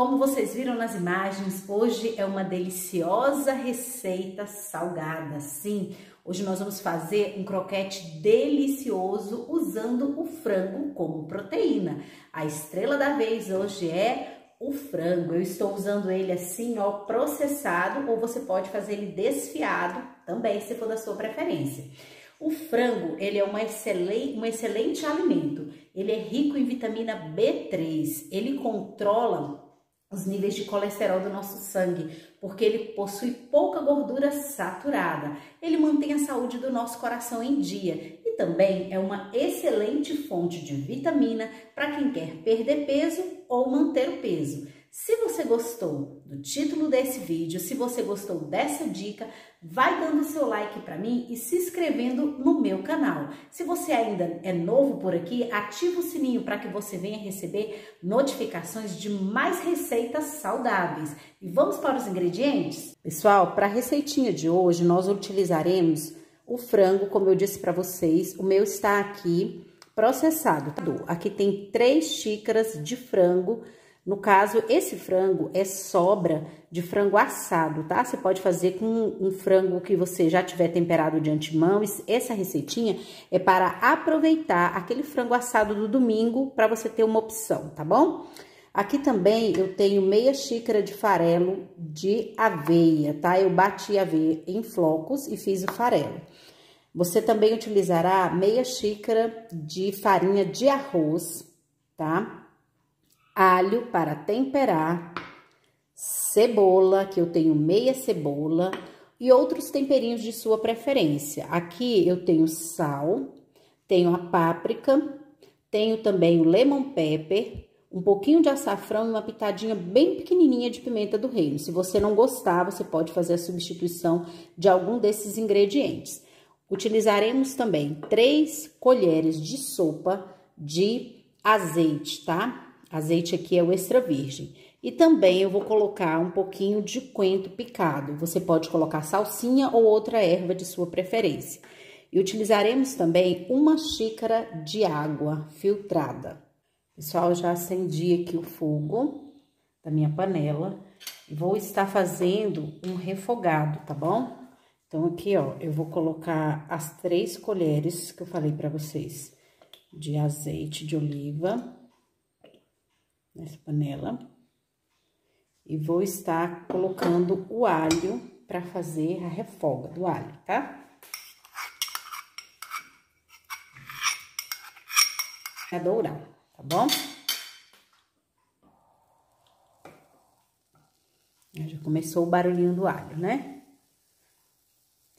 Como vocês viram nas imagens, hoje é uma deliciosa receita salgada. Sim, hoje nós vamos fazer um croquete delicioso usando o frango como proteína. A estrela da vez hoje é o frango. Eu estou usando ele assim, ó, processado, ou você pode fazer ele desfiado também, se for da sua preferência. O frango, ele é uma excelente, um excelente alimento. Ele é rico em vitamina B3. Ele controla os níveis de colesterol do nosso sangue, porque ele possui pouca gordura saturada. Ele mantém a saúde do nosso coração em dia e também é uma excelente fonte de vitamina para quem quer perder peso ou manter o peso. Se você gostou do título desse vídeo, se você gostou dessa dica, vai dando seu like para mim e se inscrevendo no meu canal. Se você ainda é novo por aqui, ativa o sininho para que você venha receber notificações de mais receitas saudáveis. E vamos para os ingredientes? Pessoal, para a receitinha de hoje, nós utilizaremos o frango, como eu disse para vocês. O meu está aqui processado. Aqui tem três xícaras de frango no caso, esse frango é sobra de frango assado, tá? Você pode fazer com um frango que você já tiver temperado de antemão. Essa receitinha é para aproveitar aquele frango assado do domingo para você ter uma opção, tá bom? Aqui também eu tenho meia xícara de farelo de aveia, tá? Eu bati a aveia em flocos e fiz o farelo. Você também utilizará meia xícara de farinha de arroz, tá? Alho para temperar, cebola, que eu tenho meia cebola, e outros temperinhos de sua preferência. Aqui eu tenho sal, tenho a páprica, tenho também o lemon pepper, um pouquinho de açafrão e uma pitadinha bem pequenininha de pimenta do reino. Se você não gostar, você pode fazer a substituição de algum desses ingredientes. Utilizaremos também três colheres de sopa de azeite, tá? Azeite aqui é o extra virgem. E também eu vou colocar um pouquinho de coentro picado. Você pode colocar salsinha ou outra erva de sua preferência. E utilizaremos também uma xícara de água filtrada. Pessoal, já acendi aqui o fogo da minha panela vou estar fazendo um refogado, tá bom? Então, aqui, ó, eu vou colocar as três colheres que eu falei para vocês de azeite de oliva nessa panela. E vou estar colocando o alho para fazer a refoga do alho, tá? A dourar, tá bom? Já começou o barulhinho do alho, né?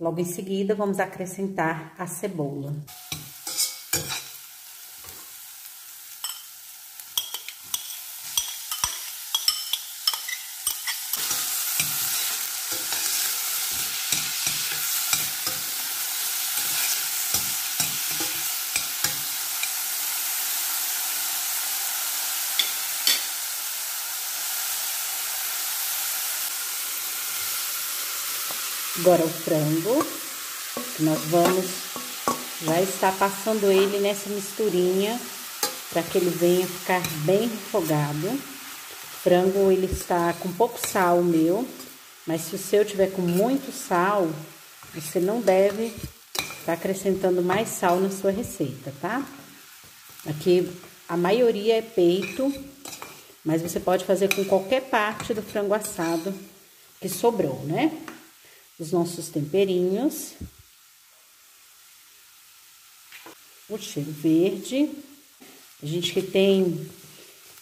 Logo em seguida, vamos acrescentar a cebola. Agora o frango, nós vamos já estar passando ele nessa misturinha para que ele venha ficar bem refogado. O frango ele está com pouco sal meu, mas se o seu tiver com muito sal, você não deve estar acrescentando mais sal na sua receita, tá? Aqui a maioria é peito, mas você pode fazer com qualquer parte do frango assado que sobrou, né? Os nossos temperinhos. O cheiro verde. A gente que tem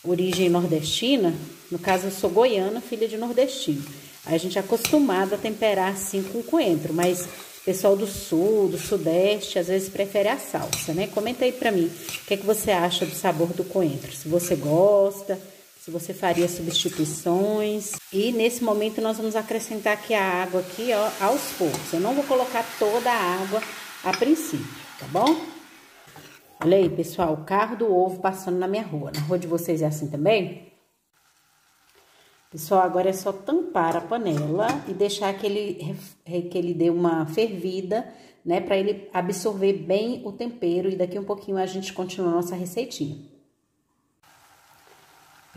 origem nordestina, no caso eu sou goiana, filha de nordestino. A gente é acostumado a temperar assim com coentro, mas pessoal do sul, do sudeste, às vezes prefere a salsa, né? Comenta aí pra mim o que, é que você acha do sabor do coentro, se você gosta, se você faria substituições. E nesse momento nós vamos acrescentar aqui a água aqui, ó, aos poucos. Eu não vou colocar toda a água a princípio, tá bom? Olha aí, pessoal, o carro do ovo passando na minha rua. Na rua de vocês é assim também? Pessoal, agora é só tampar a panela e deixar que ele, que ele dê uma fervida, né? Pra ele absorver bem o tempero e daqui um pouquinho a gente continua a nossa receitinha.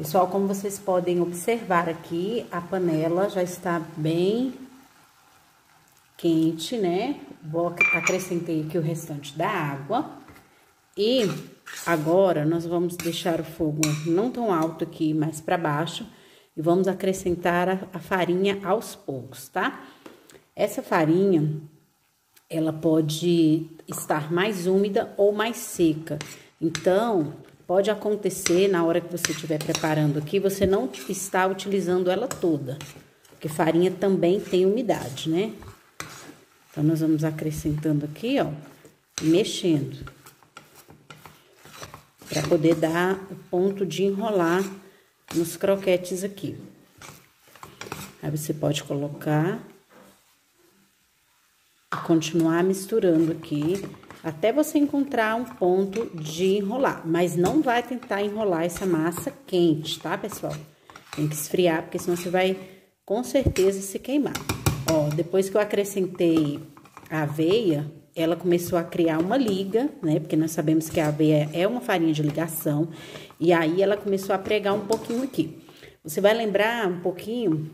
Pessoal, como vocês podem observar aqui, a panela já está bem quente, né? Acrescentei aqui o restante da água. E agora nós vamos deixar o fogo não tão alto aqui, mais para baixo. E vamos acrescentar a, a farinha aos poucos, tá? Essa farinha, ela pode estar mais úmida ou mais seca. Então, Pode acontecer na hora que você estiver preparando aqui, você não está utilizando ela toda, porque farinha também tem umidade, né? Então, nós vamos acrescentando aqui, ó, mexendo. Para poder dar o ponto de enrolar nos croquetes aqui. Aí, você pode colocar e continuar misturando aqui até você encontrar um ponto de enrolar. Mas não vai tentar enrolar essa massa quente, tá, pessoal? Tem que esfriar, porque senão você vai com certeza se queimar. Ó, depois que eu acrescentei a aveia, ela começou a criar uma liga, né? Porque nós sabemos que a aveia é uma farinha de ligação. E aí, ela começou a pregar um pouquinho aqui. Você vai lembrar um pouquinho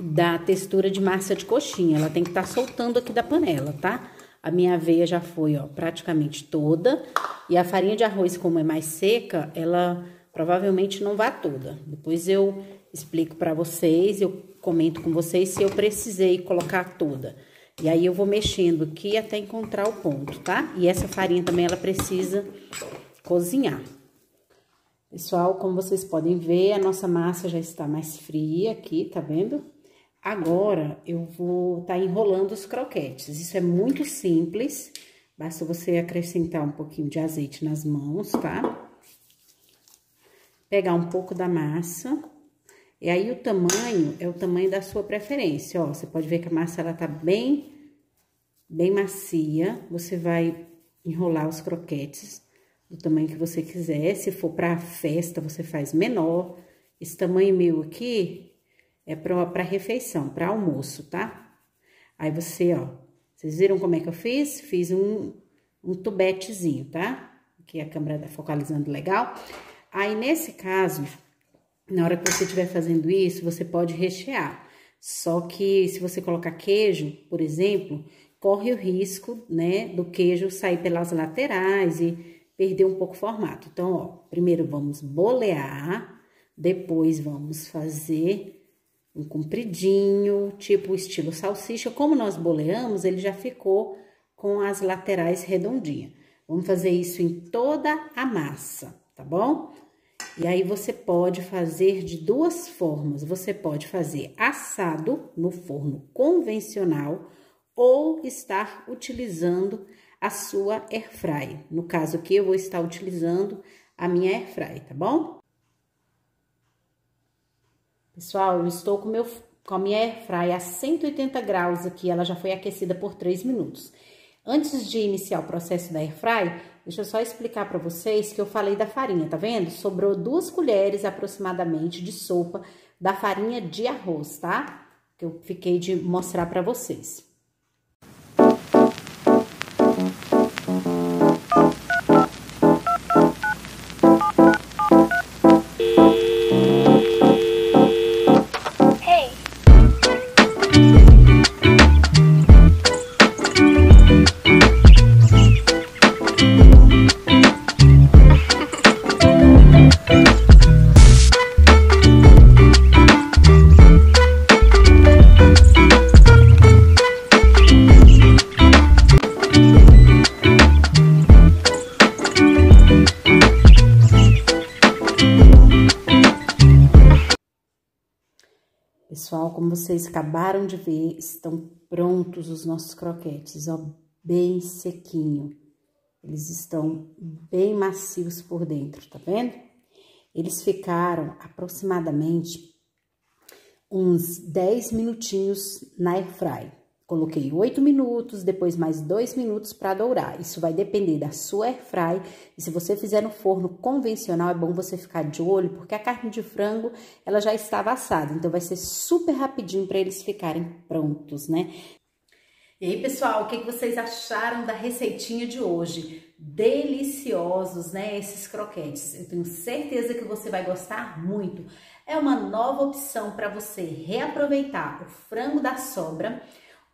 da textura de massa de coxinha. Ela tem que estar tá soltando aqui da panela, tá? A minha aveia já foi, ó, praticamente toda. E a farinha de arroz, como é mais seca, ela provavelmente não vai toda. Depois eu explico para vocês, eu comento com vocês se eu precisei colocar toda. E aí eu vou mexendo aqui até encontrar o ponto, tá? E essa farinha também ela precisa cozinhar. Pessoal, como vocês podem ver, a nossa massa já está mais fria aqui, tá vendo? Agora, eu vou estar tá enrolando os croquetes. Isso é muito simples, basta você acrescentar um pouquinho de azeite nas mãos, tá? Pegar um pouco da massa. E aí, o tamanho é o tamanho da sua preferência, ó. Você pode ver que a massa, ela tá bem, bem macia. Você vai enrolar os croquetes do tamanho que você quiser. Se for pra festa, você faz menor. Esse tamanho meu aqui, é para refeição, para almoço, tá? Aí você, ó, vocês viram como é que eu fiz? Fiz um, um tubetezinho, tá? Aqui a câmera tá focalizando legal. Aí, nesse caso, na hora que você estiver fazendo isso, você pode rechear. Só que se você colocar queijo, por exemplo, corre o risco, né, do queijo sair pelas laterais e perder um pouco o formato. Então, ó, primeiro vamos bolear, depois vamos fazer um compridinho, tipo estilo salsicha. Como nós boleamos, ele já ficou com as laterais redondinhas. Vamos fazer isso em toda a massa, tá bom? E aí, você pode fazer de duas formas. Você pode fazer assado no forno convencional ou estar utilizando a sua airfry. No caso aqui, eu vou estar utilizando a minha airfry, tá bom? Pessoal, eu estou com, meu, com a minha airfryer a 180 graus aqui, ela já foi aquecida por 3 minutos. Antes de iniciar o processo da airfryer, deixa eu só explicar para vocês que eu falei da farinha, tá vendo? Sobrou duas colheres aproximadamente de sopa da farinha de arroz, tá? Que eu fiquei de mostrar para vocês. Pessoal, como vocês acabaram de ver, estão prontos os nossos croquetes, ó, bem sequinho. Eles estão bem macios por dentro, tá vendo? Eles ficaram aproximadamente uns 10 minutinhos na airfry. Coloquei 8 minutos, depois mais 2 minutos para dourar. Isso vai depender da sua airfry. E se você fizer no forno convencional, é bom você ficar de olho, porque a carne de frango, ela já estava assada. Então, vai ser super rapidinho para eles ficarem prontos, né? E aí, pessoal, o que vocês acharam da receitinha de hoje? deliciosos, né? Esses croquetes. Eu tenho certeza que você vai gostar muito. É uma nova opção para você reaproveitar o frango da sobra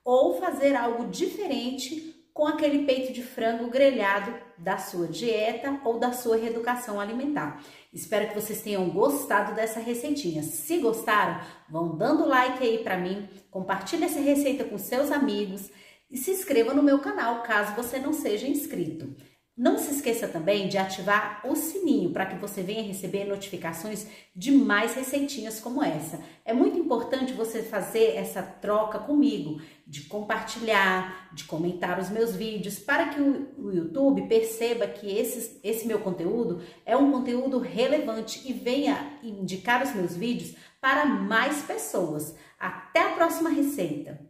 ou fazer algo diferente com aquele peito de frango grelhado da sua dieta ou da sua reeducação alimentar. Espero que vocês tenham gostado dessa receitinha. Se gostaram, vão dando like aí para mim, compartilhe essa receita com seus amigos e se inscreva no meu canal caso você não seja inscrito. Não se esqueça também de ativar o sininho para que você venha receber notificações de mais receitinhas como essa. É muito importante você fazer essa troca comigo, de compartilhar, de comentar os meus vídeos, para que o YouTube perceba que esse, esse meu conteúdo é um conteúdo relevante e venha indicar os meus vídeos para mais pessoas. Até a próxima receita!